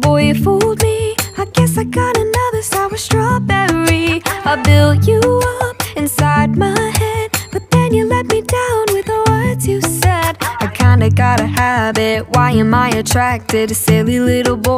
Boy, you fooled me. I guess I got another sour strawberry. I built you up inside my head, but then you let me down with the words you said. I kinda got a habit. Why am I attracted to silly little boys?